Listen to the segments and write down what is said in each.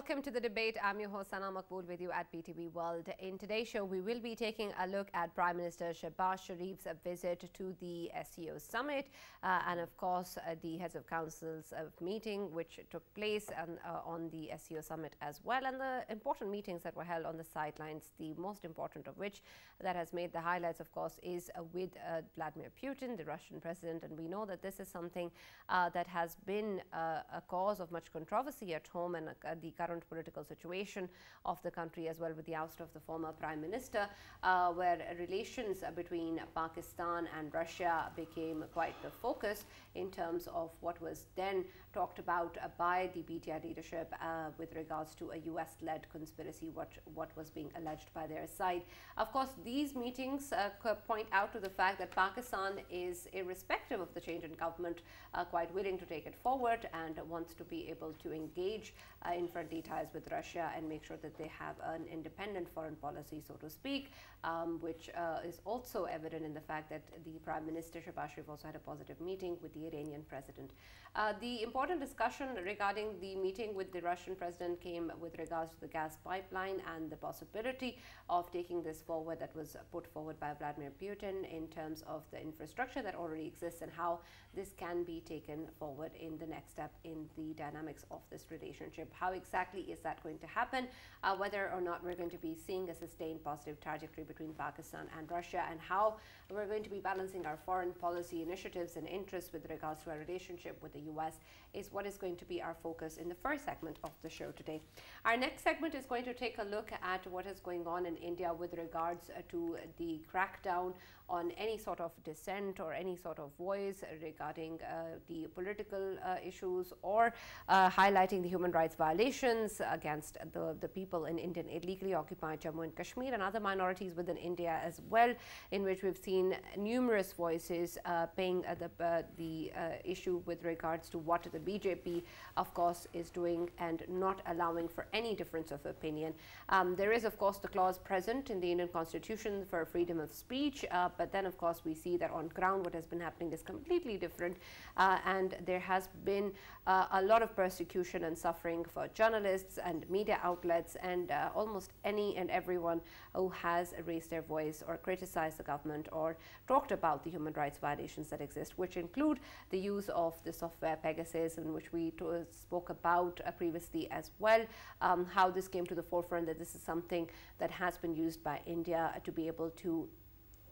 Welcome to the debate. I'm your host Sana Makbool with you at PTV World. In today's show, we will be taking a look at Prime Minister Shehbaz Sharif's visit to the SCO summit uh, and, of course, uh, the heads of councils meeting which took place on, uh, on the SCO summit as well, and the important meetings that were held on the sidelines. The most important of which that has made the highlights, of course, is uh, with uh, Vladimir Putin, the Russian president, and we know that this is something that has been a cause of much controversy at home and the the current political situation of the country as well with the oust of the former prime minister, uh, where relations between Pakistan and Russia became quite the focus in terms of what was then talked about by the PTI leadership uh, with regards to a US-led conspiracy, what, what was being alleged by their side. Of course, these meetings uh, point out to the fact that Pakistan is, irrespective of the change in government, uh, quite willing to take it forward and wants to be able to engage uh, in friendly ties with Russia and make sure that they have an independent foreign policy, so to speak, um, which uh, is also evident in the fact that the Prime Minister Shehbaz also had a positive meeting with the Iranian president. Uh, the important discussion regarding the meeting with the Russian president came with regards to the gas pipeline and the possibility of taking this forward that was put forward by Vladimir Putin in terms of the infrastructure that already exists and how this can be taken forward in the next step in the dynamics of this relationship. How exactly is that going to happen? Uh, whether or not we're going to be seeing a sustained positive trajectory between Pakistan and Russia and how we're going to be balancing our foreign policy initiatives and interests with regards to our relationship with the US is what is going to be our focus in the first segment of the show today. Our next segment is going to take a look at what is going on in India with regards uh, to the crackdown on any sort of dissent or any sort of voice regarding uh, the political uh, issues or uh, highlighting the human rights violations against the, the people in Indian illegally occupied Jammu and Kashmir and other minorities within India as well, in which we've seen numerous voices uh, paying uh, the, uh, the issue with regards to what the BJP, of course, is doing and not allowing for any difference of opinion. Um, there is, of course, the clause present in the Indian Constitution for freedom of speech, but then, of course, we see that on ground what has been happening is completely different. Uh, and there has been uh, a lot of persecution and suffering for journalists and media outlets and uh, almost any and everyone who has raised their voice or criticized the government or talked about the human rights violations that exist, which include the use of the software Pegasus, in which we spoke about uh, previously as well, um, how this came to the forefront that this is something that has been used by India to be able to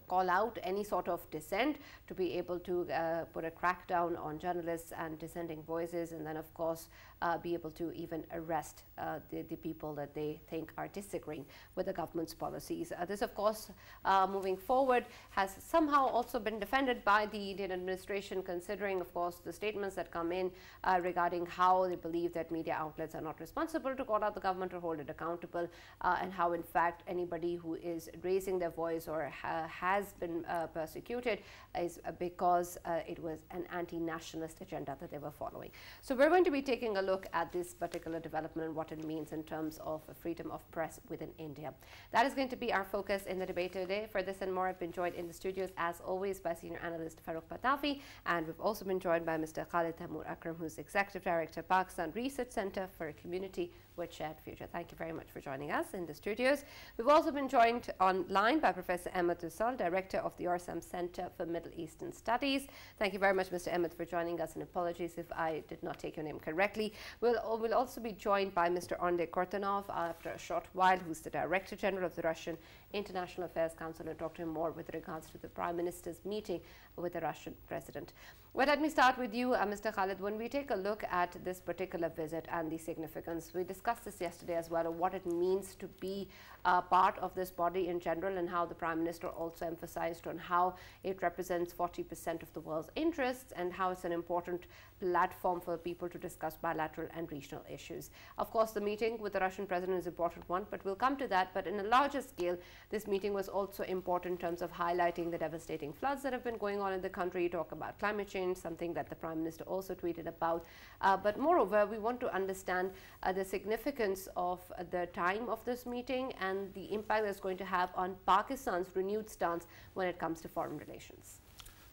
call out any sort of dissent, to be able to uh, put a crackdown on journalists and dissenting voices, and then, of course, uh, be able to even arrest uh, the, the, people that they think are disagreeing with the government's policies. Uh, this, of course, uh, moving forward, has somehow also been defended by the Indian administration, considering, of course, the statements that come in uh, regarding how they believe that media outlets are not responsible to call out the government or hold it accountable, and how, in fact, anybody who is raising their voice or ha has been persecuted is because it was an anti-nationalist agenda that they were following. So we're going to be taking a look at this particular development and what it means in terms of freedom of press within India. That is going to be our focus in the debate today. For this and more, I've been joined in the studios as always by senior analyst Farooq Pitafi and we've also been joined by Mr. Khalid Taimur Akram who's Executive Director Pakistan Research Center for a Community with Shared Future. Thank you very much for joining us in the studios. We've also been joined online by Professor Ahmed Uysal, Director of the Orsam Center for Middle Eastern Studies. Thank you very much, Mr. Ahmed, for joining us, and apologies if I did not take your name correctly. We'll, uh, we'll also be joined by Mr. Andrei Kortunov after a short while, who's the Director General of the Russian International Affairs Council, and him more with regards to the Prime Minister's meeting with the Russian President. Well, let me start with you, uh, Mr. Khalid. When we take a look at this particular visit and the significance, we discussed this yesterday as well, of what it means to be uh, part of this body in general and how the Prime Minister also emphasized on how it represents 40% of the world's interests and how it's an important platform for people to discuss bilateral and regional issues. Of course, the meeting with the Russian president is an important one, but we'll come to that. But in a larger scale, this meeting was also important in terms of highlighting the devastating floods that have been going on in the country, talk about climate change, something that the Prime Minister also tweeted about. Uh, but moreover, we want to understand uh, the significance of the time of this meeting and the impact that's going to have on Pakistan's renewed stance when it comes to foreign relations.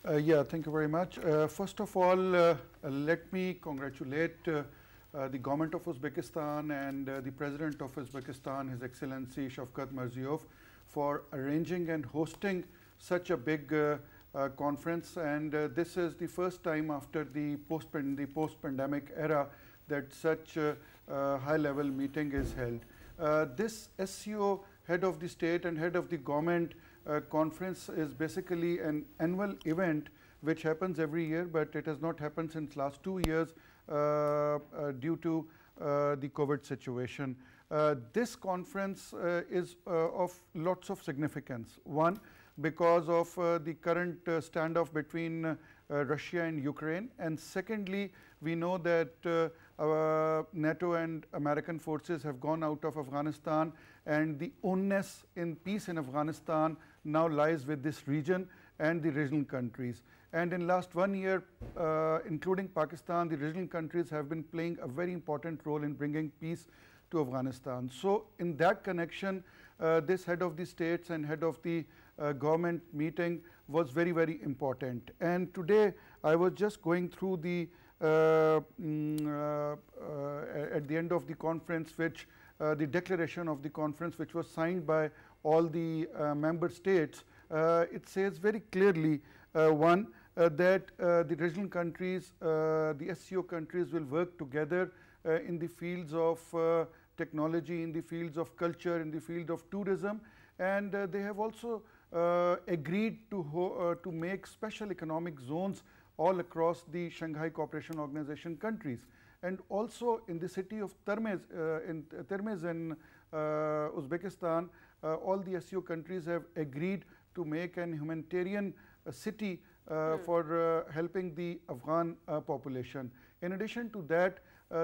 Uh, yeah, thank you very much. Uh, first of all, uh, let me congratulate uh, the government of Uzbekistan and uh, the president of Uzbekistan, His Excellency Shavkat Mirziyoyev, for arranging and hosting such a big uh, uh conference. And uh, this is the first time after the post the post pandemic era that such a high level meeting is held. Uh, this SCO head of the state and head of the government uh, conference is basically an annual event which happens every year, but it has not happened since last two years uh, uh, due to uh, the COVID situation. Uh, this conference is of lots of significance. One, because of the current standoff between Russia and Ukraine, and secondly, we know that uh, NATO and American forces have gone out of Afghanistan and the onus in peace in Afghanistan now lies with this region and the regional countries. And in last one year, uh, including Pakistan, the regional countries have been playing a very important role in bringing peace to Afghanistan. So in that connection, uh, this head of the states and head of the uh, government meeting was very, very important. And today, I was just going through the, Uh, mm, uh, uh, at the end of the conference, which the declaration of the conference, which was signed by all the member states, it says very clearly, one, uh, that uh, the regional countries, uh, the SCO countries will work together in the fields of technology, in the fields of culture, in the field of tourism and they have also agreed to, to make special economic zones all across the Shanghai Cooperation Organization countries. And also in the city of Termez, uh, in Termez in uh, Uzbekistan, uh, all the SCO countries have agreed to make an humanitarian city mm. for uh, helping the Afghan uh, population. In addition to that,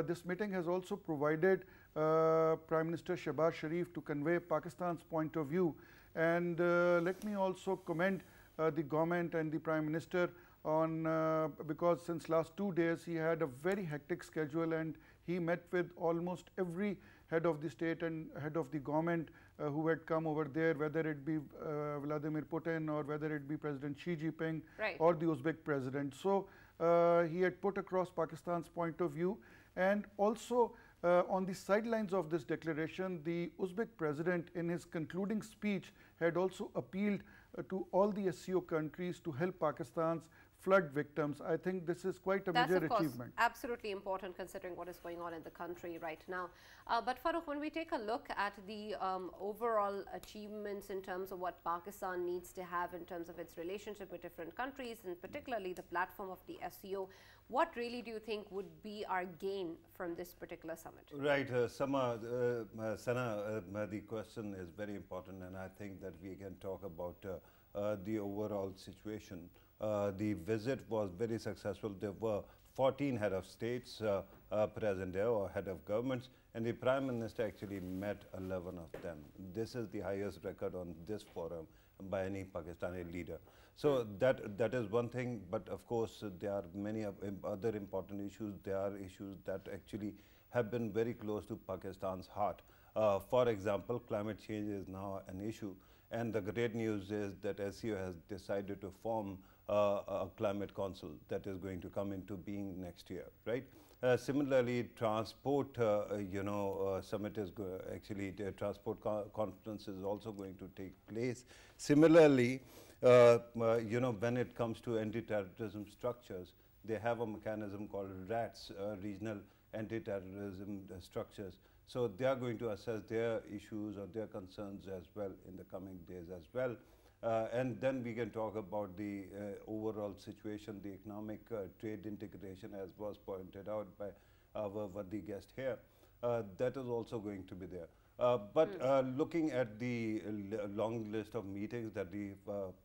this meeting has also provided Prime Minister Shehbaz Sharif to convey Pakistan's point of view. And let me also commend the government and the Prime Minister on uh, because since last two days he had a very hectic schedule and he met with almost every head of the state and head of the government uh, who had come over there, whether it be uh, Vladimir Putin or whether it be President Xi Jinping right. or the Uzbek president. So uh, he had put across Pakistan's point of view and also uh, on the sidelines of this declaration, the Uzbek president in his concluding speech had also appealed uh, to all the SCO countries to help Pakistan's flood victims. I think this is quite a That's major of course achievement. absolutely important considering what is going on in the country right now. Uh, but Farooq, when we take a look at the um, overall achievements in terms of what Pakistan needs to have in terms of its relationship with different countries and particularly the platform of the SCO, what really do you think would be our gain from this particular summit? Right, uh, Sama, uh, uh Sana, uh, the question is very important and I think that we can talk about uh, uh, the overall situation. Uh, the visit was very successful. There were 14 head of states uh, uh, present there or head of governments and the prime minister actually met 11 of them. This is the highest record on this forum by any Pakistani leader. So that that is one thing, but of course there are many other important issues. There are issues that actually have been very close to Pakistan's heart. Uh, for example, climate change is now an issue, and the great news is that SCO has decided to form uh, a climate council that is going to come into being next year, right? Uh, similarly, transport, uh, you know, uh, summit is actually the transport co conference is also going to take place. Similarly, uh, uh, you know, when it comes to anti-terrorism structures, they have a mechanism called RATS, Regional Anti-Terrorism Structures. So they are going to assess their issues or their concerns as well in the coming days as well. Uh, and then we can talk about the uh, overall situation, the economic uh, trade integration as was pointed out by our worthy guest here. Uh, that is also going to be there. Uh, but mm. looking at the long list of meetings that the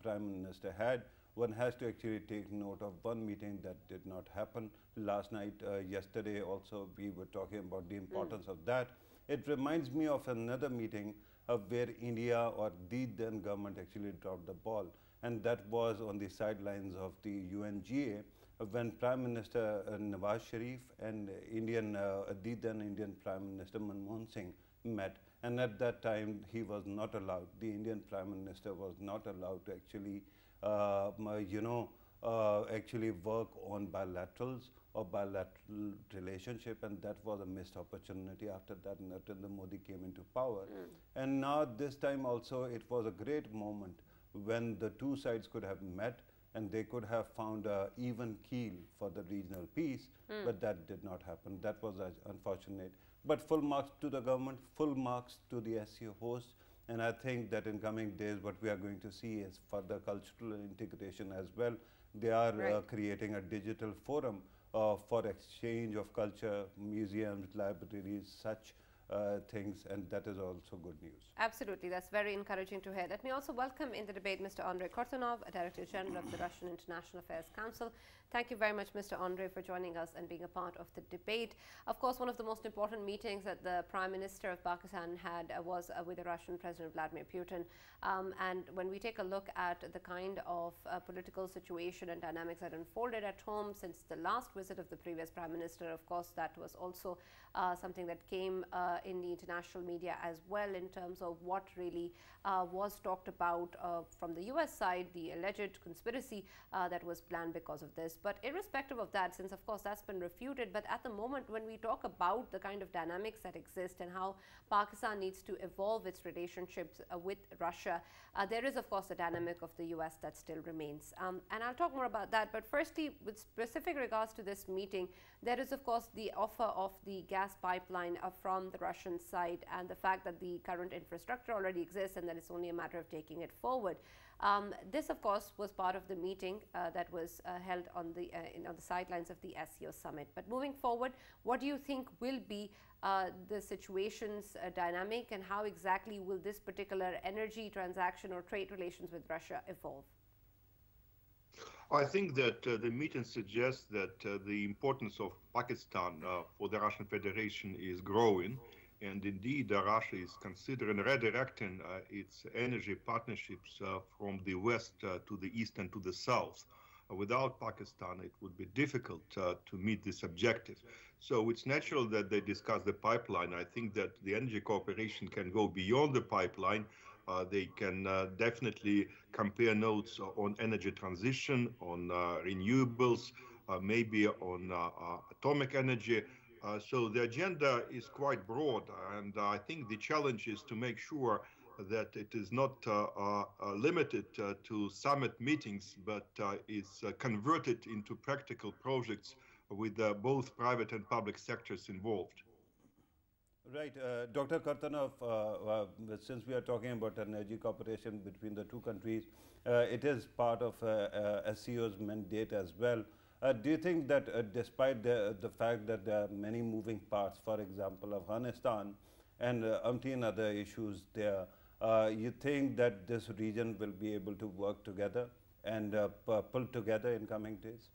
Prime Minister had, one has to actually take note of one meeting that did not happen last night. yesterday also we were talking about the importance mm. of that. It reminds me of another meeting where India or the then government actually dropped the ball. And that was on the sidelines of the UNGA when Prime Minister uh, Nawaz Sharif and Indian, uh, the then Indian Prime Minister Manmohan Singh met. And at that time, he was not allowed, the Indian Prime Minister was not allowed to actually, uh, you know, actually work on bilaterals or bilateral relationship and that was a missed opportunity after that Narendra Modi came into power. Mm. And now this time also it was a great moment when the two sides could have met and they could have found a even keel for the regional peace, mm. but that did not happen. That was unfortunate. But full marks to the government, full marks to the SCO host, and I think that in coming days what we are going to see is further cultural integration as well. They are uh, right. creating a digital forum uh, for exchange of culture, museums, libraries, such uh, things, and that is also good news. Absolutely, that's very encouraging to hear. Let me also welcome in the debate Mr. Andrei Kortunov, Director General of the Russian International Affairs Council. Thank you very much, Mr. Andrei, for joining us and being a part of the debate. Of course, one of the most important meetings that the Prime Minister of Pakistan had uh, was uh, with the Russian President Vladimir Putin. Um, and when we take a look at the kind of uh, political situation and dynamics that unfolded at home since the last visit of the previous Prime Minister, of course, that was also uh, something that came uh, in the international media as well in terms of what really uh, was talked about from the US side, the alleged conspiracy that was planned because of this. But irrespective of that, since of course that's been refuted, but at the moment when we talk about the kind of dynamics that exist and how Pakistan needs to evolve its relationships uh, with Russia, uh, there is of course the dynamic of the US that still remains. Um, and I'll talk more about that. But firstly, with specific regards to this meeting, there is of course the offer of the gas pipeline uh, from the Russian side and the fact that the current infrastructure already exists and that it's only a matter of taking it forward. Um, this, of course, was part of the meeting uh, that was uh, held on the uh, in, on the sidelines of the SCO summit. But moving forward, what do you think will be uh, the situation's uh, dynamic, and how exactly will this particular energy transaction or trade relations with Russia evolve? I think that uh, the meeting suggests that the importance of Pakistan for the Russian Federation is growing and indeed, uh, Russia is considering redirecting uh, its energy partnerships uh, from the west to the east and to the south. without Pakistan, it would be difficult to meet this objective. So it's natural that they discuss the pipeline. I think that the energy cooperation can go beyond the pipeline. Uh, they can uh, definitely compare notes on energy transition, on uh, renewables, maybe on atomic energy. Uh, so the agenda is quite broad, and I think the challenge is to make sure that it is not uh, uh, limited to summit meetings, but is converted into practical projects with both private and public sectors involved. Right. Uh, Dr. Kortunov, uh, uh, since we are talking about energy cooperation between the two countries, it is part of SCO's mandate as well. Uh, do you think that uh, despite the, the fact that there are many moving parts, for example, Afghanistan and uh, umpteen other issues there, uh, you think that this region will be able to work together and uh, pull together in coming days?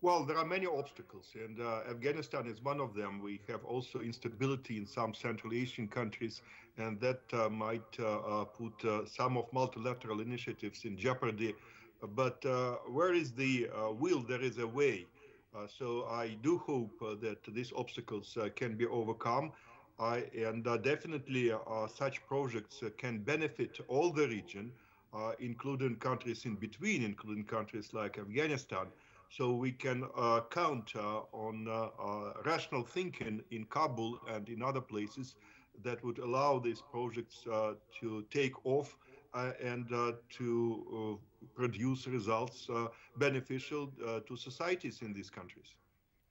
Well, there are many obstacles, and uh, Afghanistan is one of them. We have also instability in some Central Asian countries, and that uh, might uh, put some of multilateral initiatives in jeopardy. But uh, where is the uh, will, there is a way. Uh, so I do hope that these obstacles can be overcome. And definitely such projects can benefit all the region, including countries in between, including countries like Afghanistan so we can uh, count uh, on uh, rational thinking in Kabul and in other places that would allow these projects to take off and to produce results uh, beneficial uh, to societies in these countries.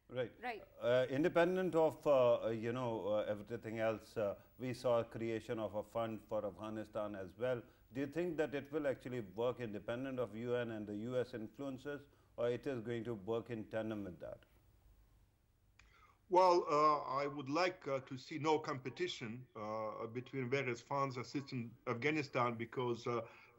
Right. Right. Uh, independent of uh, you know uh, everything else, uh, we saw creation of a fund for Afghanistan as well. Do you think that it will actually work independent of UN and the US influences, or it is going to work in tandem with that? Well, I would like to see no competition between various funds assisting Afghanistan because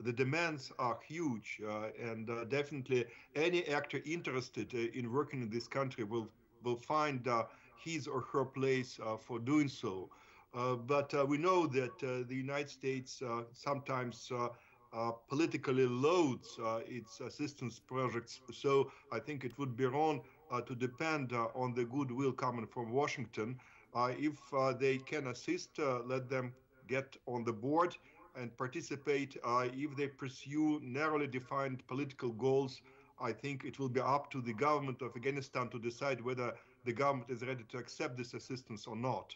the demands are huge, uh, and uh, definitely any actor interested uh, in working in this country will will find his or her place for doing so. but we know that the United States sometimes uh, politically loads uh, its assistance projects. So I think it would be wrong uh, to depend on the goodwill coming from Washington. if they can assist, let them get on the board and participate. Uh, if they pursue narrowly defined political goals, I think it will be up to the government of Afghanistan to decide whether the government is ready to accept this assistance or not.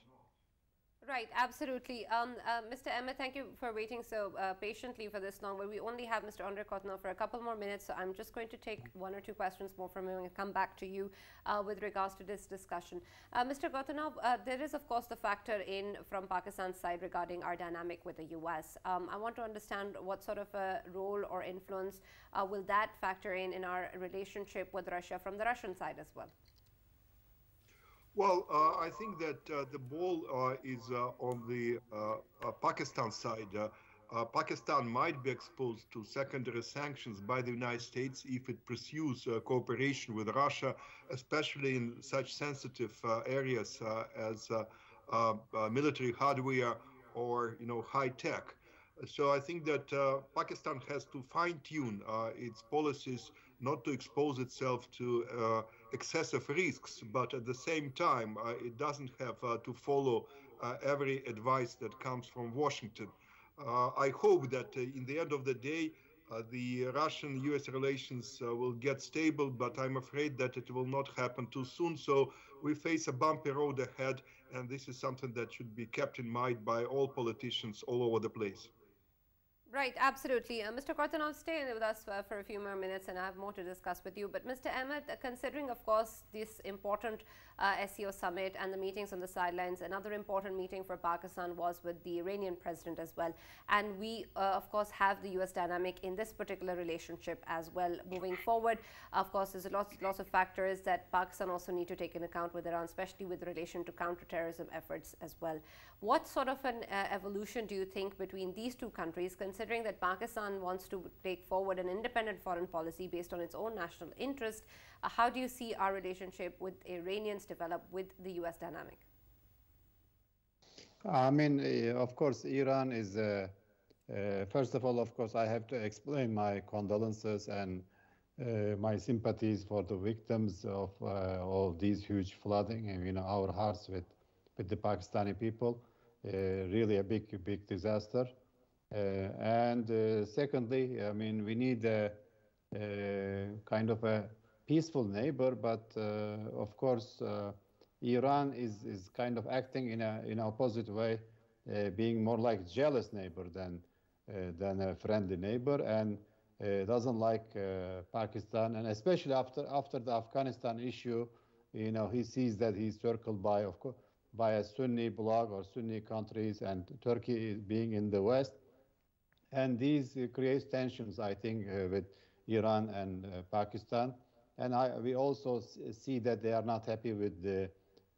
Right, absolutely. Um, uh, Mr. Emma, thank you for waiting so uh, patiently for this long. We only have Mr. Andrei Kortunov for a couple more minutes, so I'm just going to take one or two questions more from him and come back to you uh, with regards to this discussion. Uh, Mr. Kortunov, uh, there is, of course, the factor in from Pakistan's side regarding our dynamic with the U.S. Um, I want to understand what sort of a role or influence uh, will that factor in in our relationship with Russia from the Russian side as well. Well, uh, I think that uh, the ball uh, is uh, on the uh, uh, Pakistan side. Pakistan might be exposed to secondary sanctions by the United States if it pursues cooperation with Russia, especially in such sensitive areas as military hardware or, you know, high tech. So I think that Pakistan has to fine-tune its policies not to expose itself to excessive risks, but at the same time, uh, it doesn't have uh, to follow uh, every advice that comes from Washington. I hope that in the end of the day, the Russian-U.S. relations uh, will get stable, but I'm afraid that it will not happen too soon. So we face a bumpy road ahead, and this is something that should be kept in mind by all politicians all over the place. Right, absolutely. Uh, Mr. Kortunov, stay with us uh, for a few more minutes and I have more to discuss with you. But Mr. Ahmed, uh, considering, of course, this important uh, SCO summit and the meetings on the sidelines, another important meeting for Pakistan was with the Iranian president as well. And we, uh, of course, have the U.S. dynamic in this particular relationship as well moving forward. Of course, there's lots, lots of factors that Pakistan also need to take into account with Iran, especially with relation to counterterrorism efforts as well. What sort of an uh, evolution do you think between these two countries, considering that Pakistan wants to take forward an independent foreign policy based on its own national interest, uh, how do you see our relationship with Iranians develop with the U.S. dynamic? I mean, uh, of course, Iran is, uh, uh, first of all, of course, I have to explain my condolences and uh, my sympathies for the victims of uh, all these huge flooding and, you know, our hearts with, with the Pakistani people. Uh, really a big, big disaster. Uh, and uh, secondly, I mean, we need a, a kind of a peaceful neighbor, but of course, Iran is, is kind of acting in a in opposite way, uh, being more like jealous neighbor than uh, than a friendly neighbor, and uh, doesn't like Pakistan, and especially after after the Afghanistan issue, you know, he sees that he's circled by of course by a Sunni bloc or Sunni countries and Turkey is being in the West. And these uh, creates tensions, I think, uh, with Iran and uh, Pakistan. And I, we also see that they are not happy with the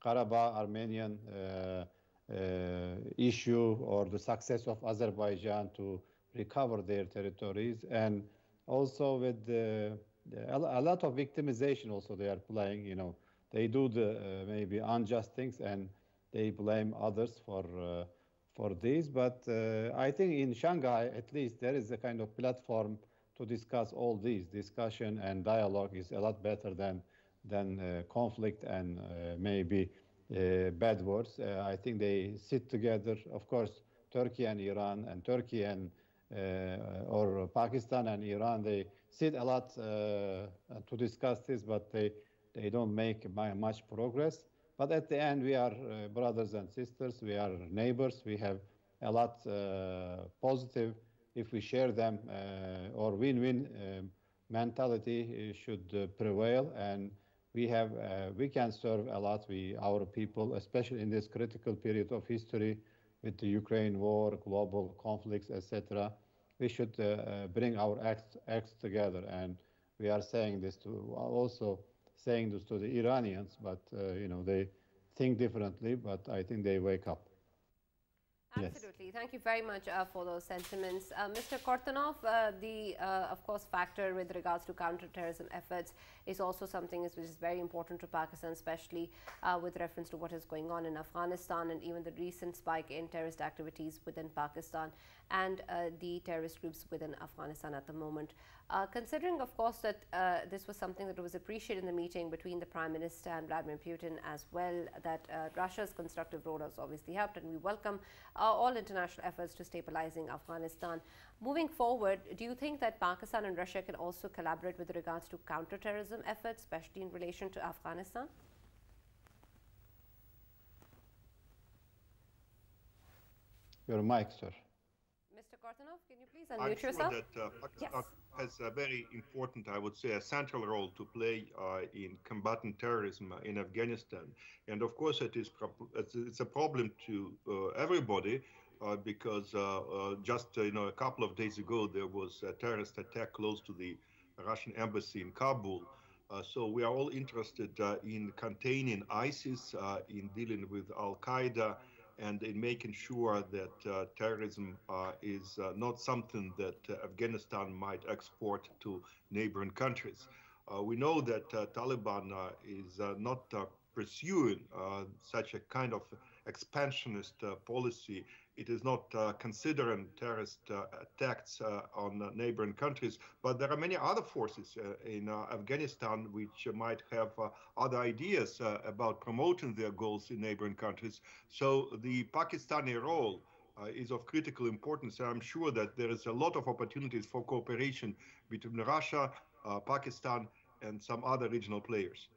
Karabakh Armenian uh, uh, issue or the success of Azerbaijan to recover their territories. And also with the, the, a lot of victimization also they are playing, you know, they do the uh, maybe unjust things and they blame others for for this. But uh, I think in Shanghai, at least, there is a kind of platform to discuss all these. Discussion and dialogue is a lot better than than uh, conflict and maybe bad words. I think they sit together. Of course, Turkey and Iran and Turkey and uh, or Pakistan and Iran, they sit a lot uh, to discuss this, but they, they don't make much progress. But at the end, we are uh, brothers and sisters. We are neighbors. We have a lot uh, positive if we share them uh, or win-win um, mentality should prevail and we have we can serve a lot we our people especially in this critical period of history with the ukraine war global conflicts etc we should uh, bring our acts, acts together and we are saying this to also saying this to the Iranians, but uh, you know they think differently. But I think they wake up. Absolutely. Yes. Thank you very much uh, for those sentiments. Uh, Mr. Kortunov, uh, the, uh, of course, factor with regards to counterterrorism efforts is also something which is very important to Pakistan, especially uh, with reference to what is going on in Afghanistan and even the recent spike in terrorist activities within Pakistan and the terrorist groups within Afghanistan at the moment. Uh, considering, of course, that uh, this was something that was appreciated in the meeting between the Prime Minister and Vladimir Putin as well, that uh, Russia's constructive role has obviously helped, and we welcome all international efforts to stabilizing Afghanistan. Moving forward, do you think that Pakistan and Russia can also collaborate with regards to counterterrorism efforts, especially in relation to Afghanistan? Your mic, sir. Mr. Can you please I'm unmute sure yourself? that uh, Pakistan Yes. has a very important, I would say, a central role to play uh, in combating terrorism in Afghanistan. And of course, it is it's, it's a problem to uh, everybody uh, because uh, uh, just uh, you know a couple of days ago there was a terrorist attack close to the Russian embassy in Kabul. Uh, so we are all interested uh, in containing ISIS, uh, in dealing with Al Qaeda, and in making sure that uh, terrorism uh, is uh, not something that uh, Afghanistan might export to neighboring countries. Uh, we know that uh, Taliban is not pursuing such a kind of expansionist policy. It is not uh, considering terrorist uh, attacks uh, on uh, neighboring countries, but there are many other forces in Afghanistan which might have other ideas about promoting their goals in neighboring countries. So the Pakistani role uh, is of critical importance. I'm sure that there is a lot of opportunities for cooperation between Russia, uh, Pakistan, and some other regional players.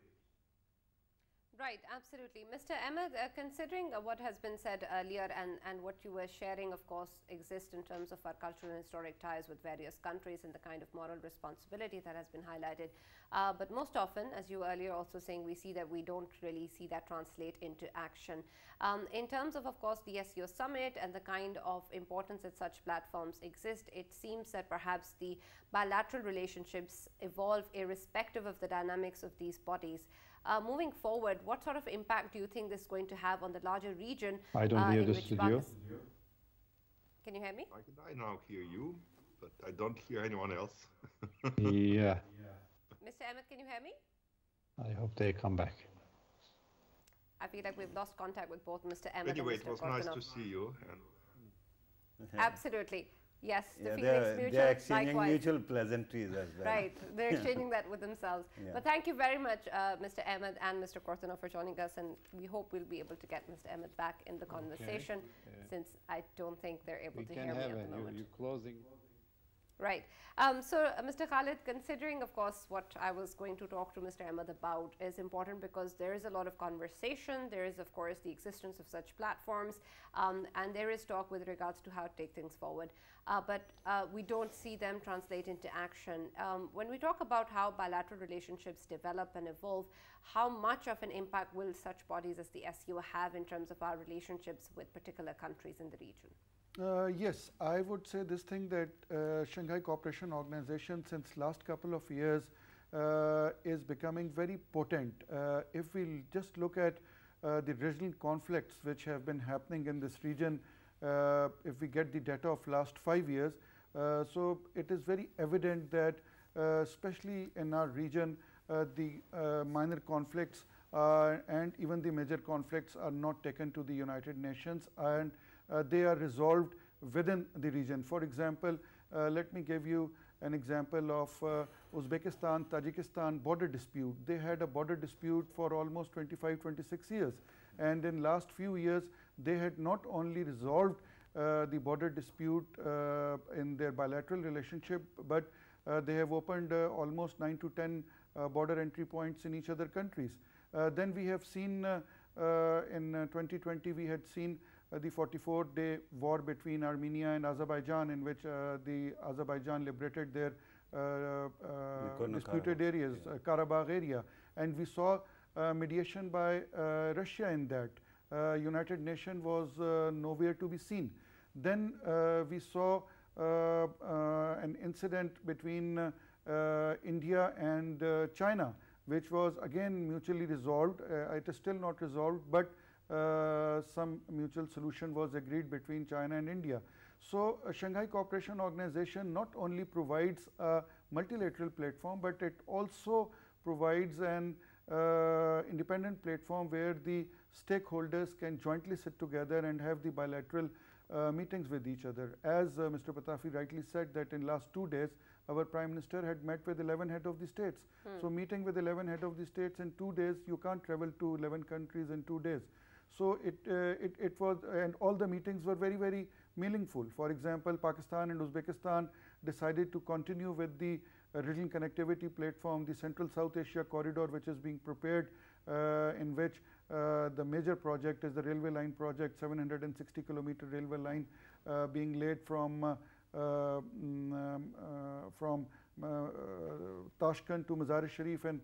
Right, absolutely. Mr. Ahmed, uh, considering uh, what has been said earlier and, and what you were sharing, of course, exists in terms of our cultural and historic ties with various countries and the kind of moral responsibility that has been highlighted. Uh, but most often, as you earlier also saying, we see that we don't really see that translate into action. Um, in terms of, of course, the SCO summit and the kind of importance that such platforms exist, it seems that perhaps the bilateral relationships evolve irrespective of the dynamics of these bodies. Uh, moving forward, what sort of impact do you think this is going to have on the larger region? I don't uh, hear in the studio. Can you hear me? I can I now hear you, but I don't hear anyone else. yeah, Mr. Emmett, can you hear me? I hope they come back. I feel like we've lost contact with both Mr. Emmett anyway, and it Mr. was nice to see you. And Absolutely. Yes, the Yeah, feelings they're, mutual. they're exchanging likewise. mutual pleasantries as well. Right, they're exchanging that with themselves. Yeah. But thank you very much, uh, Mr. Ahmed and Mr. Kortunov, for joining us, and we hope we'll be able to get Mr. Ahmed back in the conversation, since I don't think they're able We to can hear me have at a, the you, moment. you closing. Right. Um, so, uh, Mr. Khalid, considering, of course, what I was going to talk to Mr. Ahmed about is important because there is a lot of conversation. There is, of course, the existence of such platforms, um, and there is talk with regards to how to take things forward. Uh, but uh, we don't see them translate into action. Um, when we talk about how bilateral relationships develop and evolve, how much of an impact will such bodies as the SCO have in terms of our relationships with particular countries in the region? Uh, yes, I would say this thing that uh, Shanghai Cooperation Organization since last couple of years uh, is becoming very potent. Uh, if we just look at uh, the regional conflicts which have been happening in this region, uh, if we get the data of last five years, so it is very evident that especially in our region, the minor conflicts and even the major conflicts are not taken to the United Nations and they are resolved within the region. For example, uh, let me give you an example of uh, Uzbekistan Tajikistan border dispute. They had a border dispute for almost 25 26 years and in last few years they had not only resolved uh, the border dispute uh, in their bilateral relationship but uh, they have opened uh, almost 9 to 10 uh, border entry points in each other countries. Uh, then we have seen uh, uh, in uh, 2020 we had seen uh, the 44 day war between Armenia and Azerbaijan in which uh, the Azerbaijan liberated their uh, uh, disputed areas, uh, Karabakh area and we saw uh, mediation by uh, Russia in that. Uh, United Nations was uh, nowhere to be seen. Then uh, we saw uh, uh, an incident between uh, uh, India and uh, China, which was again mutually resolved. Uh, it is still not resolved, but uh, some mutual solution was agreed between China and India. So, uh, Shanghai Cooperation Organization not only provides a multilateral platform, but it also provides an uh, independent platform where the stakeholders can jointly sit together and have the bilateral uh, meetings with each other. As uh, Mr. Pitafi rightly said that in last two days, our Prime Minister had met with 11 head of the states. So meeting with 11 head of the states in two days, you can't travel to 11 countries in two days. So it, uh, it, it was, and all the meetings were very, very meaningful. For example, Pakistan and Uzbekistan decided to continue with the uh, regional connectivity platform, the Central South Asia corridor, which is being prepared, uh, in which uh, the major project is the railway line project, 760 kilometer railway line uh, being laid from uh, mm, um, from Tashkent to Mazar-e-Sharif and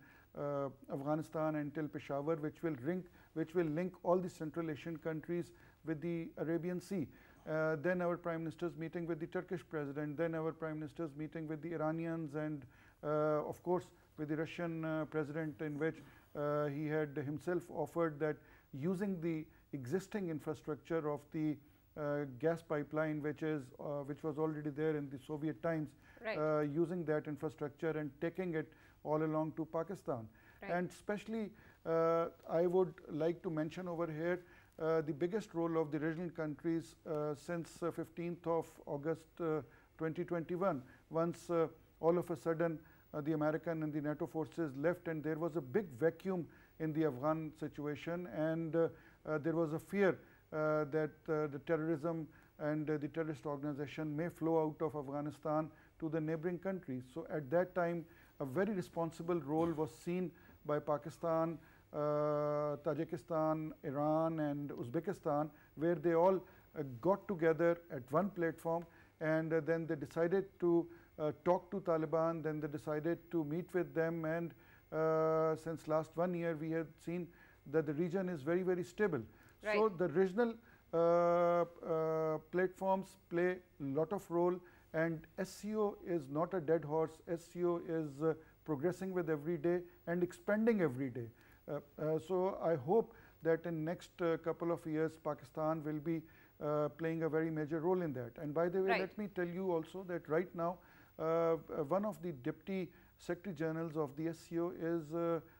Afghanistan until Peshawar, which will link, which will link all the Central Asian countries with the Arabian Sea. Uh, then our Prime Minister's meeting with the Turkish President, then our Prime Minister's meeting with the Iranians and uh, of course with the Russian uh, President in which uh, he had himself offered that using the existing infrastructure of the uh, gas pipeline which is which was already there in the Soviet times, right. using that infrastructure and taking it all along to Pakistan. Right. And especially, uh, I would like to mention over here uh, the biggest role of the regional countries uh, since 15th uh, of August uh, 2021, once uh, all of a sudden the American and the NATO forces left and there was a big vacuum in the Afghan situation and there was a fear that the terrorism and the terrorist organization may flow out of Afghanistan to the neighboring countries. So at that time, a very responsible role was seen by Pakistan, uh, Tajikistan, Iran and Uzbekistan where they all uh, got together at one platform and uh, then they decided to uh, talk to Taliban, then they decided to meet with them and uh, since last one year we have seen that the region is very very stable. Right. So the regional uh, platforms play a lot of role and SCO is not a dead horse, SCO is uh, progressing with every day and expanding every day. Uh, uh, so I hope that in next uh, couple of years Pakistan will be uh, playing a very major role in that. And by the way, right. let me tell you also that right now uh, one of the deputy secretary generals of the SCO is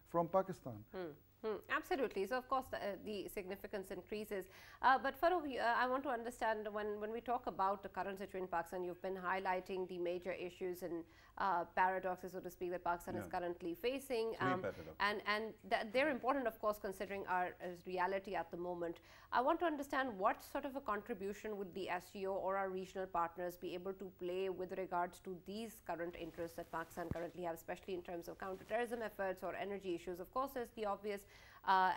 from Pakistan. Hmm. Hmm, absolutely. So, of course, the, uh, the significance increases. Uh, but, Farooq, uh, I want to understand when, when we talk about the current situation in Pakistan, you've been highlighting the major issues and uh, paradoxes, so to speak, that Pakistan yeah. is currently facing. Um, and and th they're important, of course, considering our reality at the moment. I want to understand what sort of a contribution would the SCO or our regional partners be able to play with regards to these current interests that Pakistan currently have, especially in terms of counterterrorism efforts or energy issues. Of course, there's the obvious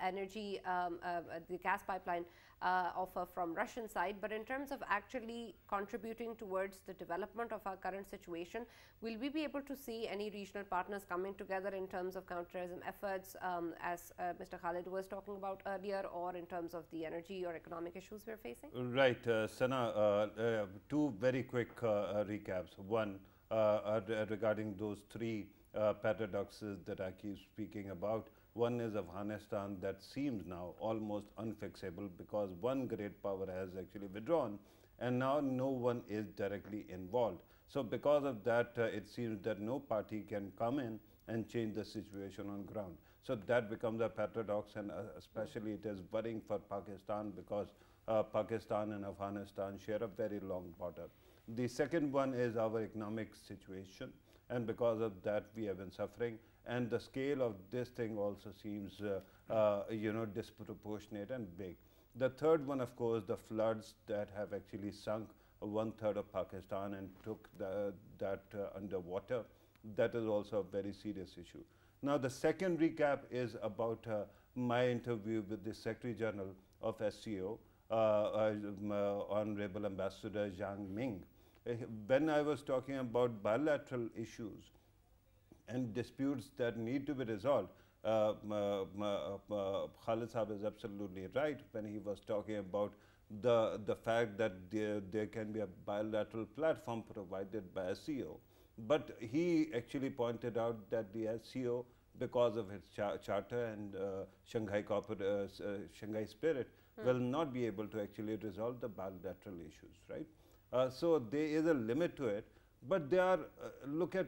energy, um, uh, the gas pipeline uh, offer from Russian side. But in terms of actually contributing towards the development of our current situation, will we be able to see any regional partners coming together in terms of counterterrorism efforts, um, as uh, Mr. Khalid was talking about earlier, or in terms of the energy or economic issues we're facing? Right, uh, Sana, uh, uh, two very quick uh, recaps. One, regarding those three paradoxes that I keep speaking about. One is Afghanistan that seems now almost unfixable because one great power has actually withdrawn and now no one is directly involved. So because of that, uh, it seems that no party can come in and change the situation on ground. So that becomes a paradox and uh, especially it is worrying for Pakistan because uh, Pakistan and Afghanistan share a very long border. The second one is our economic situation and because of that we have been suffering and the scale of this thing also seems uh, uh, you know disproportionate and big. The third one of course the floods that have actually sunk one third of Pakistan and took the, that uh, underwater that is also a very serious issue. Now the second recap is about uh, my interview with the Secretary General of SCO, uh, uh, Honorable Ambassador Zhang Ming. when I was talking about bilateral issues, and disputes that need to be resolved. Uh, uh, Khalid Saab is absolutely right when he was talking about the, the fact that there, there can be a bilateral platform provided by SCO. But he actually pointed out that the SCO, because of its char charter and uh, Shanghai, corporate, uh, uh, Shanghai spirit, hmm. will not be able to actually resolve the bilateral issues, right? Uh, so there is a limit to it. But they are, uh, look at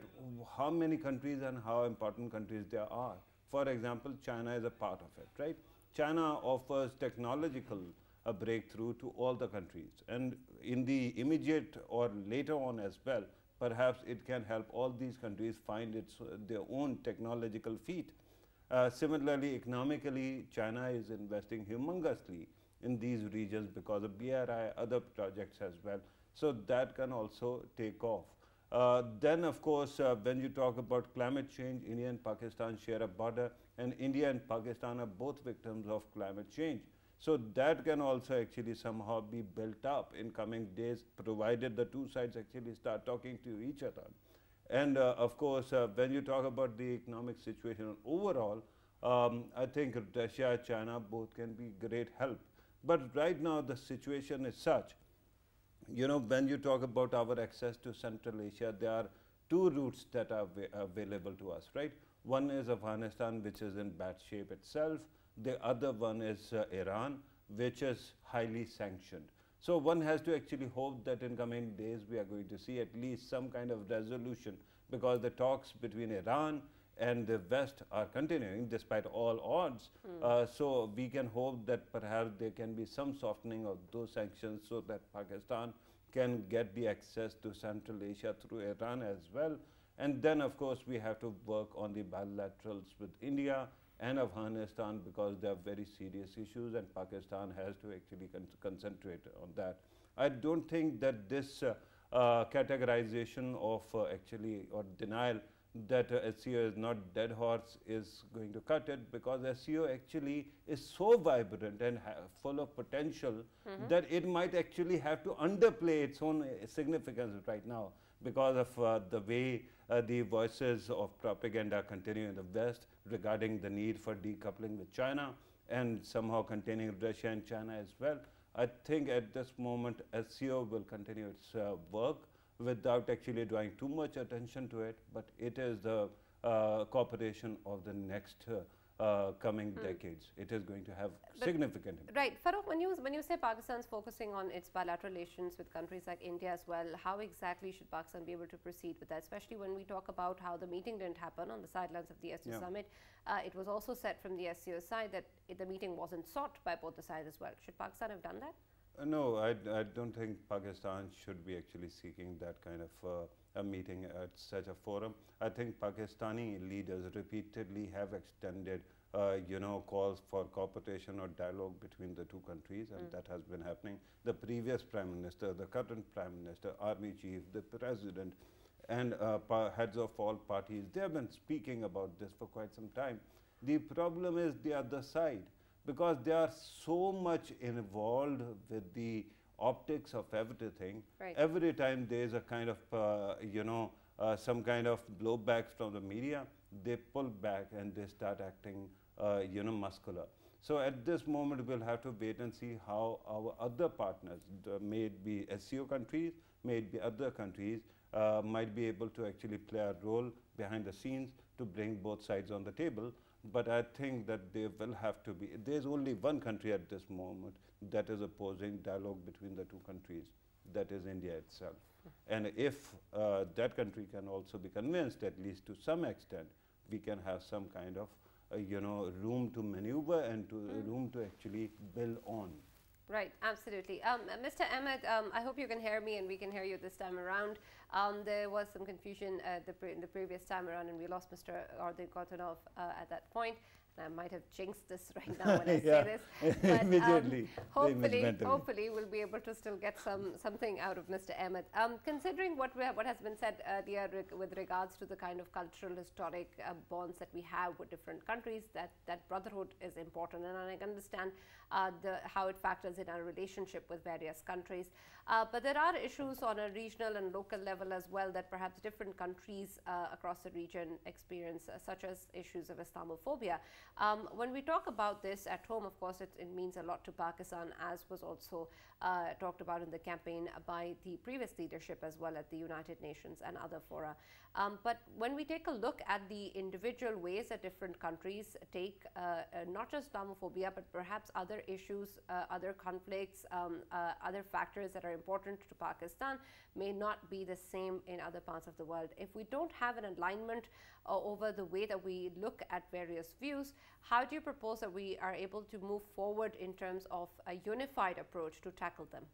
how many countries and how important countries there are. For example, China is a part of it, right? China offers technological a breakthrough to all the countries. And in the immediate or later on as well, perhaps it can help all these countries find its, uh, their own technological feet. Uh, similarly, economically, China is investing humongously in these regions because of BRI, other projects as well. So that can also take off. Uh, then, of course, uh, when you talk about climate change, India and Pakistan share a border, and India and Pakistan are both victims of climate change. So that can also actually somehow be built up in coming days, provided the two sides actually start talking to each other. And uh, of course, uh, when you talk about the economic situation overall, um, I think Russia, China both can be great help. But right now the situation is such, you know, when you talk about our access to Central Asia, there are two routes that are available to us, right? One is Afghanistan, which is in bad shape itself. The other one is uh, Iran, which is highly sanctioned. So one has to actually hope that in coming days we are going to see at least some kind of resolution because the talks between Iran and the West are continuing despite all odds. Mm. Uh, so we can hope that perhaps there can be some softening of those sanctions so that Pakistan can get the access to Central Asia through Iran as well. And then of course we have to work on the bilaterals with India and Afghanistan because they are very serious issues and Pakistan has to actually con concentrate on that. I don't think that this uh, uh, categorization of uh, actually or denial that uh, SCO is not dead horse is going to cut it because SCO actually is so vibrant and full of potential mm -hmm. that it might actually have to underplay its own uh, significance right now because of uh, the way uh, the voices of propaganda continue in the West regarding the need for decoupling with China and somehow containing Russia and China as well. I think at this moment SCO will continue its uh, work without actually drawing too much attention to it, but it is the uh, cooperation of the next uh, uh, coming mm. decades. It is going to have but significant impact. Right. Farooq, when you, when you say Pakistan is focusing on its bilateral relations with countries like India as well, how exactly should Pakistan be able to proceed with that, especially when we talk about how the meeting didn't happen on the sidelines of the SCO yeah. summit? Uh, it was also said from the SCO side that it, the meeting wasn't sought by both the sides as well. Should Pakistan have done that? Uh, no, I, I don't think Pakistan should be actually seeking that kind of uh, a meeting at such a forum. I think Pakistani leaders repeatedly have extended uh, you know, calls for cooperation or dialogue between the two countries, and mm. that has been happening. The previous prime minister, the current prime minister, army chief, the president, and uh, heads of all parties, they have been speaking about this for quite some time. The problem is the other side, because they are so much involved with the optics of everything. Right. Every time there is a kind of, uh, you know, uh, some kind of blowbacks from the media, they pull back and they start acting, uh, you know, muscular. So at this moment, we'll have to wait and see how our other partners, may it be SCO countries, may it be other countries, uh, might be able to actually play a role behind the scenes to bring both sides on the table. But I think that there will have to be, there's only one country at this moment that is opposing dialogue between the two countries, that is India itself. And if uh, that country can also be convinced, at least to some extent, we can have some kind of, uh, you know, room to maneuver and to mm. room to actually build on. Right, absolutely. Um, Mr. Ahmed, um, I hope you can hear me and we can hear you this time around. Um, there was some confusion uh, the, pre the previous time around and we lost Mr. Ordig Kotonov uh, at that point. I might have jinxed this right now when I yeah. say this. But, Immediately. Um, hopefully, hopefully we'll be able to still get some something out of Mr. Ahmed. Um, considering what we have, what has been said earlier with regards to the kind of cultural, historic uh, bonds that we have with different countries, that that brotherhood is important, and I can understand uh, the, how it factors in our relationship with various countries. Uh, but there are issues on a regional and local level as well that perhaps different countries uh, across the region experience, uh, such as issues of Islamophobia. Um, when we talk about this at home, of course, it, it means a lot to Pakistan, as was also uh, talked about in the campaign by the previous leadership as well at the United Nations and other fora. Um, but when we take a look at the individual ways that different countries take uh, uh, not just Islamophobia, but perhaps other issues, other conflicts, um, other factors that are important to Pakistan may not be the same in other parts of the world. If we don't have an alignment uh, over the way that we look at various views, how do you propose that we are able to move forward in terms of a unified approach to tackle them?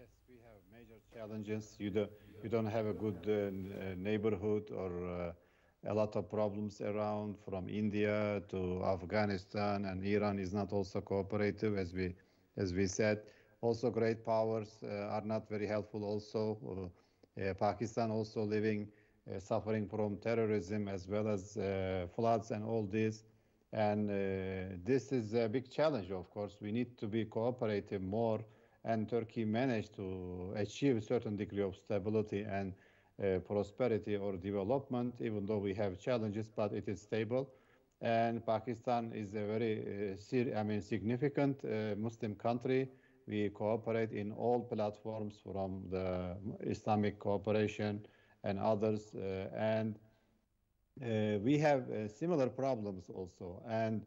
Yes, we have major challenges. You, do, you don't have a good uh, uh neighborhood or uh, a lot of problems around from India to Afghanistan and Iran is not also cooperative as we as we said. Also great powers uh, are not very helpful also. Uh, uh, Pakistan also living suffering from terrorism as well as floods and all this. And this is a big challenge, of course. We need to be cooperative more and Turkey managed to achieve a certain degree of stability and uh, prosperity or development, even though we have challenges, but it is stable. And Pakistan is a very, uh, I mean, significant uh, Muslim country. We cooperate in all platforms from the Islamic cooperation and others, uh, and uh, we have uh, similar problems also. And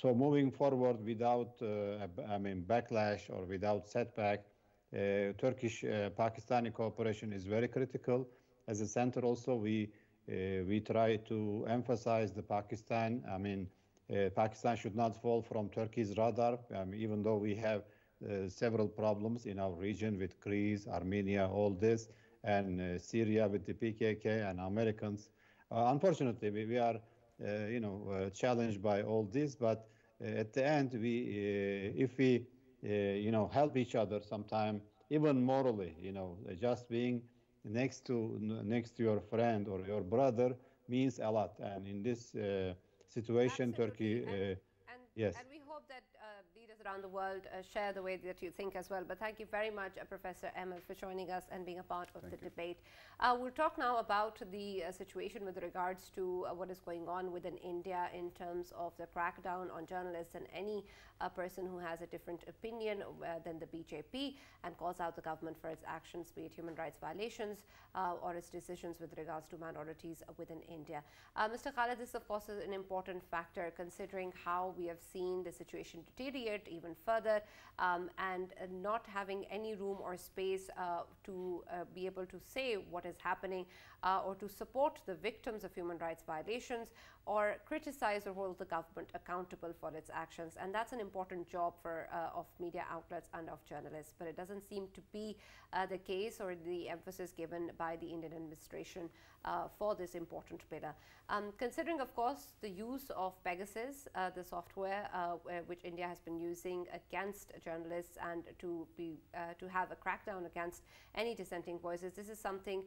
so moving forward without, I mean, backlash or without setback, Turkish-Pakistani cooperation is very critical. As a center also, we, we try to emphasize the Pakistan. I mean, Uh, Pakistan should not fall from Turkey's radar, um, even though we have uh, several problems in our region with Greece, Armenia, all this, and uh, Syria with the PKK and Americans. unfortunately, we, we are you know, challenged by all this, but at the end, we, if we uh, you know, help each other sometime, even morally, you know, just being next to next to your friend or your brother means a lot. And in this uh, situation, Absolutely. Turkey, and, uh, and, yes. And we hope that leaders around the world uh, share the way that you think as well. But thank you very much, uh, Professor Emil, for joining us and being a part of thank the you. debate. Uh, we'll talk now about the uh, situation with regards to uh, what is going on within India in terms of the crackdown on journalists and any uh, person who has a different opinion than the BJP and calls out the government for its actions, be it human rights violations or its decisions with regards to minorities within India. Mr. Khalid, this of course is an important factor considering how we have seen the situation deteriorate even further um, and uh, not having any room or space uh, to uh, be able to say what is happening uh, or to support the victims of human rights violations or criticize or hold the government accountable for its actions. And that's an important job for of media outlets and of journalists. But it doesn't seem to be the case or the emphasis given by the Indian administration for this important pillar. Um, considering, of course, the use of Pegasus, uh, the software uh, which India has been using against journalists and to be uh, to have a crackdown against any dissenting voices, this is something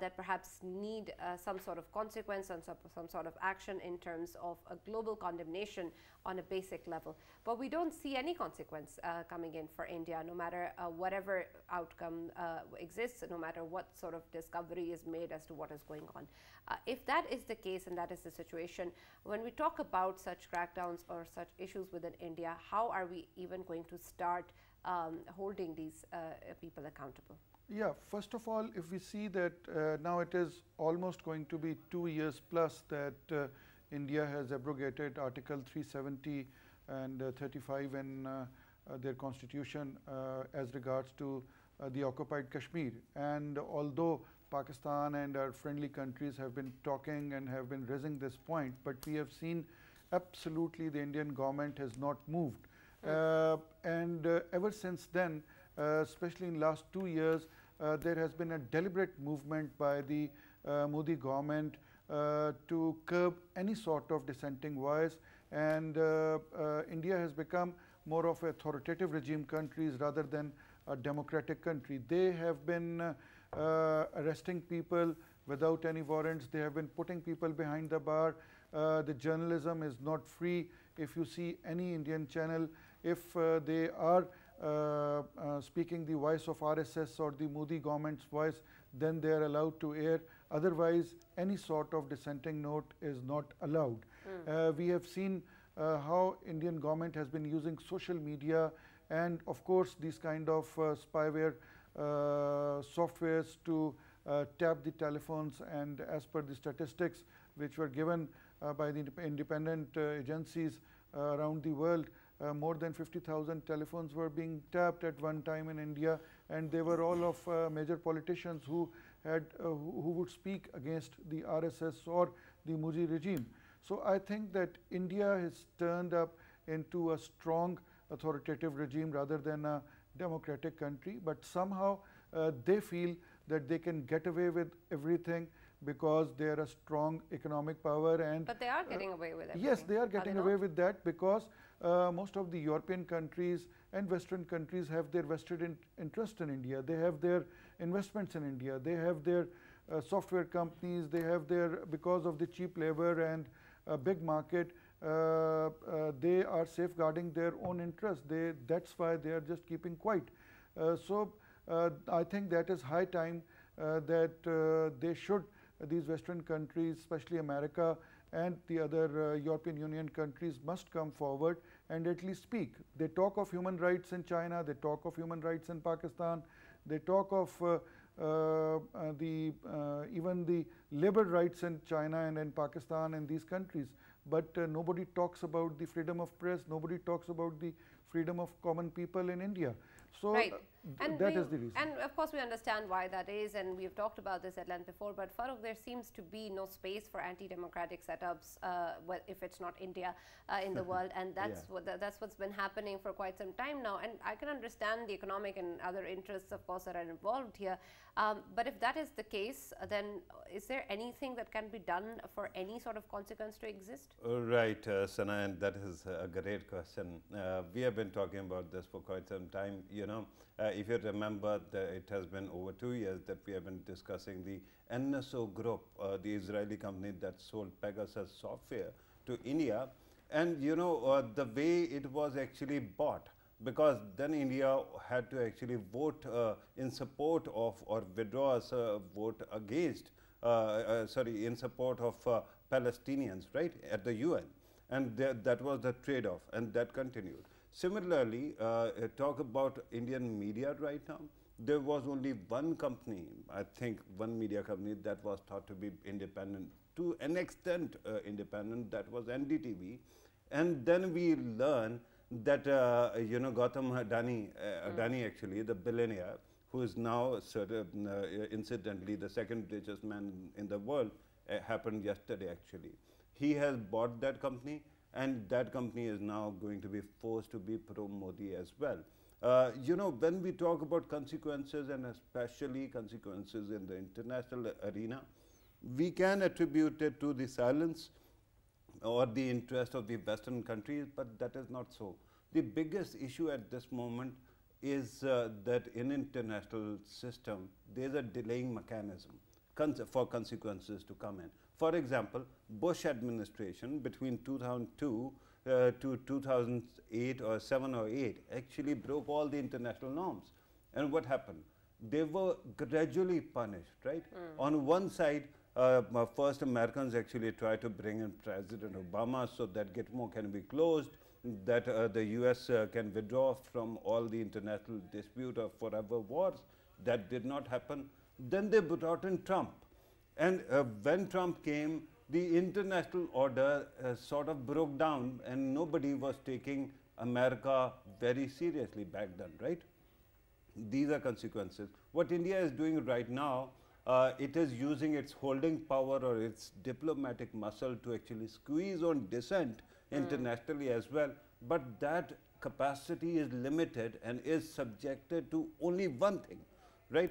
that perhaps need some sort of consequence and some, some sort of action in terms of a global condemnation on a basic level. But we don't see any consequence uh, coming in for India, no matter uh, whatever outcome uh, exists, no matter what sort of discovery is made as to what is going on. Uh, if that is the case and that is the situation, when we talk about such crackdowns or such issues within India, how are we even going to start um, holding these uh, people accountable? Yeah, first of all, if we see that uh, now it is almost going to be two years plus that uh, India has abrogated Article 370 and uh, 35 in uh, uh, their constitution as regards to the occupied Kashmir. And although Pakistan and our friendly countries have been talking and have been raising this point, but we have seen absolutely the Indian government has not moved. Uh, and uh, ever since then, uh, especially in last two years, there has been a deliberate movement by the Modi government uh, to curb any sort of dissenting voice and uh, uh, India has become more of authoritative regime countries rather than a democratic country. They have been arresting people without any warrants. They have been putting people behind the bar. Uh, the journalism is not free. If you see any Indian channel, if uh, they are uh, speaking the voice of RSS or the Modi government's voice, then they are allowed to air. Otherwise, any sort of dissenting note is not allowed. Mm. Uh, we have seen uh, how Indian government has been using social media and of course these kind of uh, spyware uh, softwares to uh, tap the telephones and as per the statistics which were given uh, by the independent agencies around the world, more than 50,000 telephones were being tapped at one time in India and they were all of major politicians who had, uh, who would speak against the RSS or the Modi regime. So I think that India has turned up into a strong authoritative regime rather than a democratic country, but somehow uh, they feel that they can get away with everything because they are a strong economic power and but they are getting uh, away with it yes they are getting away with that because uh, most of the european countries and western countries have their vested in interest in india. They have their investments in india. They have their uh, software companies. They have their because of the cheap labor and a big market uh, uh, they are safeguarding their own interests they that's why they are just keeping quiet. Uh, so i think that is high time that they should these Western countries, especially America and the other uh, European Union countries must come forward and at least speak. They talk of human rights in China, they talk of human rights in Pakistan, they talk of uh, uh, uh the uh, even the labor rights in China and in Pakistan and these countries. But uh, nobody talks about the freedom of press, nobody talks about the freedom of common people in India. So right. And that we, is the reason. And of course, we understand why that is, and we've talked about this at length before. But Farooq, there seems to be no space for anti-democratic setups, uh, well, if it's not India uh, in the world, and that's yeah. what that's what's been happening for quite some time now. And I can understand the economic and other interests, of course, that are involved here. Um, but if that is the case, uh, then is there anything that can be done for any sort of consequence to exist? Uh, right, uh, Sana, and that is a great question. Uh, we have been talking about this for quite some time. You know, uh, if you remember, it has been over two years that we have been discussing the NSO Group, uh, the Israeli company that sold Pegasus software to India. And you know, the way it was actually bought because then India had to actually vote uh, in support of or withdraw a vote against, uh, uh, sorry, in support of uh, Palestinians, right, at the UN. And th that was the trade-off, and that continued. Similarly, uh, uh, talk about Indian media right now. There was only one company, I think one media company that was thought to be independent, to an extent independent, that was NDTV. And then we learn that uh, you know Gautam Adani, uh, hmm. Adani actually, the billionaire, who is now sort of, uh, incidentally the second richest man in the world, uh, happened yesterday actually. He has bought that company, and that company is now going to be forced to be pro Modi as well. Uh, you know, when we talk about consequences and especially consequences in the international arena, we can attribute it to the silence or the interest of the Western countries, but that is not so. The biggest issue at this moment is uh, that in international system, there is a delaying mechanism for consequences to come in. For example, Bush administration between 2002 uh, to 2008 or 7 or 8 actually broke all the international norms. And what happened? They were gradually punished, right? Mm. On one side, uh, first Americans actually tried to bring in President Obama so that Gitmo can be closed, that uh, the US uh, can withdraw from all the international dispute of forever wars. That did not happen. Then they brought in Trump. And uh, when Trump came, the international order uh, sort of broke down and nobody was taking America very seriously back then, right? These are consequences. What India is doing right now uh, it is using its holding power or its diplomatic muscle to actually squeeze on dissent mm. internationally as well. But that capacity is limited and is subjected to only one thing, right?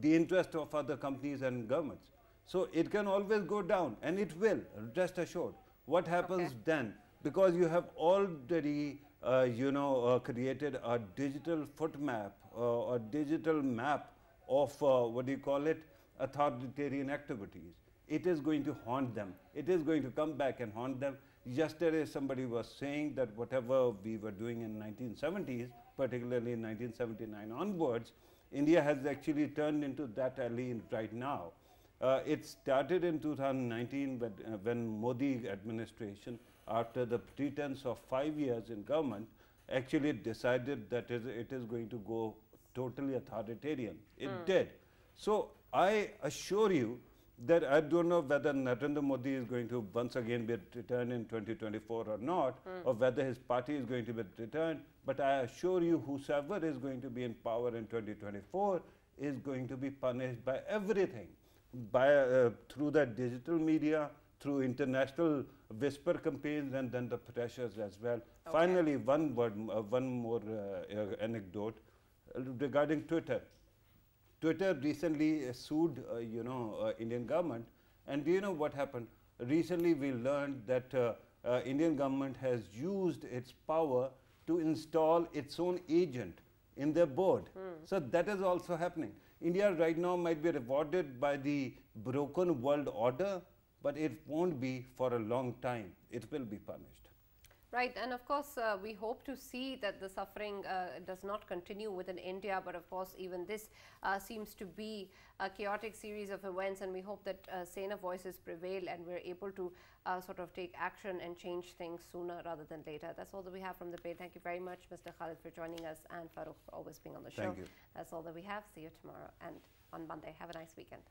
The interest of other companies and governments. So it can always go down and it will, rest assured. What happens okay. then? Because you have already, uh, you know, uh, created a digital foot map uh, or digital map of, uh, what do you call it, authoritarian activities. It is going to haunt them. It is going to come back and haunt them. Yesterday, somebody was saying that whatever we were doing in 1970s, particularly in 1979 onwards, India has actually turned into that alley right now. Uh, it started in 2019 when, uh, when Modi administration, after the pretense of five years in government, actually decided that it is going to go totally authoritarian. It mm. did. So I assure you that I don't know whether Narendra Modi is going to once again be returned in 2024 or not, mm. or whether his party is going to be returned. But I assure you, whosoever is going to be in power in 2024 is going to be punished by everything, by uh, through the digital media, through international whisper campaigns, and then the pressures as well. Okay. Finally, one word, uh, one more uh, uh anecdote regarding Twitter Twitter recently uh, sued, uh, you know, uh, Indian government. And do you know what happened? Recently, we learned that uh, uh, Indian government has used its power to install its own agent in their board. So that is also happening. India right now might be rewarded by the broken world order, but it won't be for a long time. It will be punished. Right, and of course, uh, we hope to see that the suffering uh, does not continue within India, but of course, even this uh, seems to be a chaotic series of events, and we hope that uh, saner voices prevail and we're able to uh, sort of take action and change things sooner rather than later. That's all that we have from the Bay. Thank you very much, Mr. Khalid, for joining us, and Farooq for always being on the show. Thank you. That's all that we have. See you tomorrow and on Monday. Have a nice weekend.